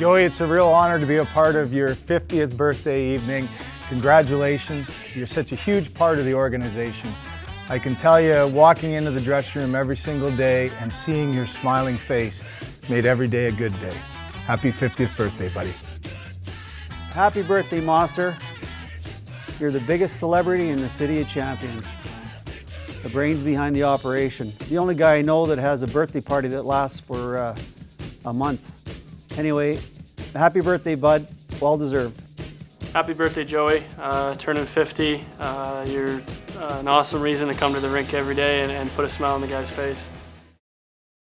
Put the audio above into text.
Joey, it's a real honor to be a part of your 50th birthday evening. Congratulations. You're such a huge part of the organization. I can tell you, walking into the dressing room every single day and seeing your smiling face made every day a good day. Happy 50th birthday, buddy. Happy birthday, Mosser. You're the biggest celebrity in the City of Champions. The brains behind the operation. The only guy I know that has a birthday party that lasts for uh, a month. Anyway, happy birthday, bud. Well deserved. Happy birthday, Joey. Uh, turning 50. Uh, you're uh, an awesome reason to come to the rink every day and, and put a smile on the guy's face.